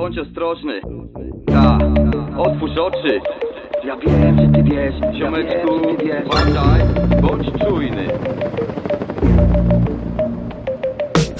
bądź ostrożny. Ta, otwórz oczy. Ja wiem, że ty wiesz, ziomeczku, ja wiem, że ty wiesz. Uważaj, bądź czujny.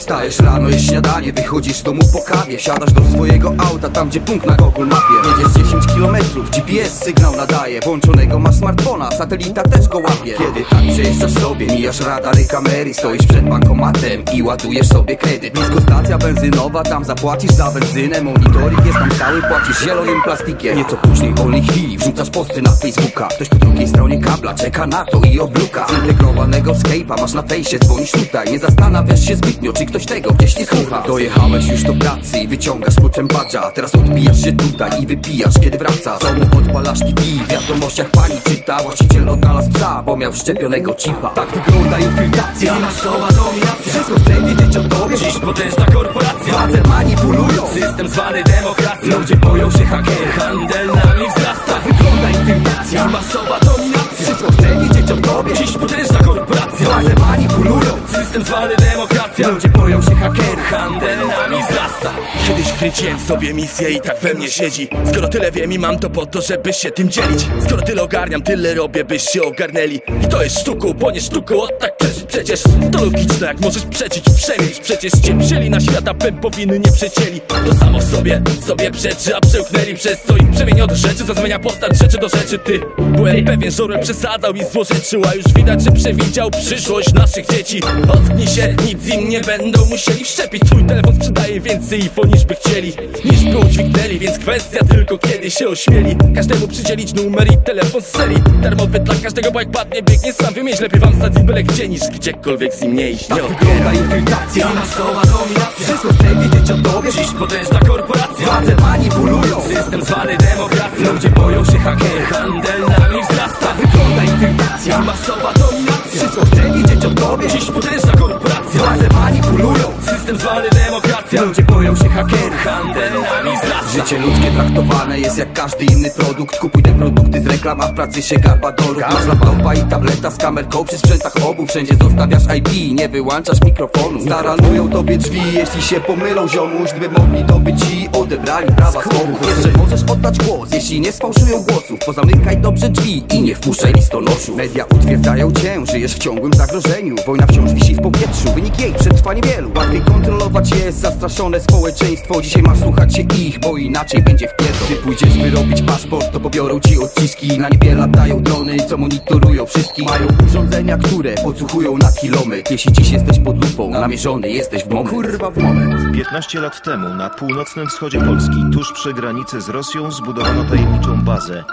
Wstajesz rano, jest śniadanie, wychodzisz z domu po kawie Siadasz do swojego auta, tam gdzie punkt na Google Mapie. Jedziesz 10 kilometrów, GPS sygnał nadaje Włączonego masz smartfona, satelita też go łapie. Kiedy tak przejeżdżasz sobie, mijasz radary kamery Stoisz przed bankomatem i ładujesz sobie kredyt. Blisko stacja benzynowa, tam zapłacisz za benzynę Monitoring jest tam stały, płacisz zielonym plastikiem. Nieco później, w wolnej chwili, wrzucasz posty na Facebooka. Ktoś po drugiej stronie kabla czeka na to i obluka. Zintegrowanego Skype'a masz na fejsie, dzwonisz tutaj Nie zastanawiasz się zbytnio, czy ktoś tego gdzieś nie słucha. Dojechałeś już do pracy i wyciągasz kluczem badża Teraz odbijasz się tutaj i wypijasz, kiedy wracasz domu odpalasz TV, w wiadomościach pani czyta. Właściciel odnalazł psa, bo miał wszczepionego chipa. Tak wygląda infiltracja. Masowa dominacja. Wszystko chce wiedzieć o tobie. Dziś potężna korporacja. Władze manipulują. System zwany demokracją. Ludzie boją się hakerów Handel nami wzrasta. Tak wygląda infiltracja. Masowa dominacja. Wszystko chce wiedzieć o tobie. Dziś potężna korporacja. Władze manipulują. System zwany demokracja Ludzie boją się hakerów Handel nami wzrasta Kiedyś kręciłem sobie misję i tak we mnie siedzi. Skoro tyle wiem i mam to po to, żeby się tym dzielić. Skoro tyle ogarniam, tyle robię, byś się ogarnęli. I to jest sztuką, bo nie sztuką, o tak przeżyć przecież To logiczne, jak możesz przeczyć, przemilcz Przecież cię wzięli na świata, pęp powinny nie przecięli. To samo w sobie, sobie przeczy, a przełknęli Przez co ich przemienię od rzeczy, co zmienia postać rzeczy do rzeczy. Ty, byłem pewien, że przesadzał i złożyczył A już widać, że przewidział przyszłość naszych dzieci. Ocknij się, nic im nie będą musieli wszczepić. Twój telefon sprzedaje więcej info niż by chcieli Niż by udźwignęli, więc kwestia tylko kiedy się ośmieli. Każdemu przydzielić numer i telefon z serii Darmowy dla każdego, bo jak padnie biegnie sam Wymieść lepiej wam stać byle gdzie niż gdziekolwiek z nim nie iść. Nie wygląda infiltracja Masowa dominacja. Wszystko chce wiedzieć o tobie Dziś potężna korporacja. Władze manipulują System zwany demokracją. Ludzie boją się hakerów Handel nami wzrasta. Wygląda infiltracja Masowa dominacja. Wszystko chce wiedzieć o tobie Dziś potężna korporacja Władze manipulują. System zwany demokracja. Ludzie boją się hakerów Handel nami wzrasta Życie ludzkie traktowane jest jak każdy inny produkt. Kupuj te produkty z reklam, a w pracy się garba Masz laptopa i tableta z kamerką przy sprzętach obu. Wszędzie zostawiasz IP, nie wyłączasz mikrofonu. Staranują tobie drzwi, jeśli się pomylą ziomuś Gdyby mogli to by ci odebrali prawa słowów Jeszcze możesz oddać głos, jeśli nie sfałszują głosów. Pozamykaj dobrze drzwi i nie wpuszczaj listonoszów. Media utwierdzają cię, żyjesz w ciągłym zagrożeniu. Wojna wciąż wisi w powietrzu, wynik jej przetrwa niewielu Łatwiej kontrolować jest zastraszone społeczeństwo. Dzisiaj masz słuchać się ich, bo inaczej będzie w pierdol. Ty pójdziesz wyrobić paszport, to pobiorą ci odciski. Na niebie latają drony, co monitorują wszystkich. Mają urządzenia, które podsłuchują na kilometr. Jeśli dziś jesteś pod lupą, namierzony jesteś w moment. Kurwa w moment. 15 lat temu na północnym wschodzie Polski, tuż przy granicy z Rosją, zbudowano tajemniczą bazę.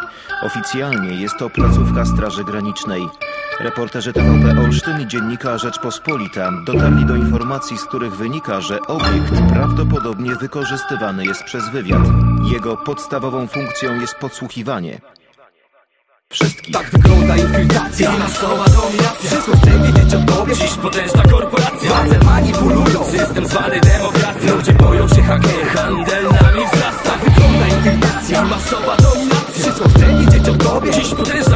Oficjalnie jest to placówka Straży Granicznej. Reporterzy TVP Olsztyn i dziennika Rzeczpospolita. Dotarli do informacji, z których wynika, że obiekt prawdopodobnie wykorzystywany jest przez wywiad. Jego podstawową funkcją jest podsłuchiwanie. Wszystkich. Tak wygląda infiltracja. Masowa dominacja. Wszystko chce wiedzieć o tobie. Dziś potężna korporacja. Władze manipulują. System zwany demokracja Ludzie boją się hakerów Handel nami wzrasta. Tak wygląda infiltracja. Masowa dominacja. Wszystko chce wiedzieć o tobie. Dziś potężna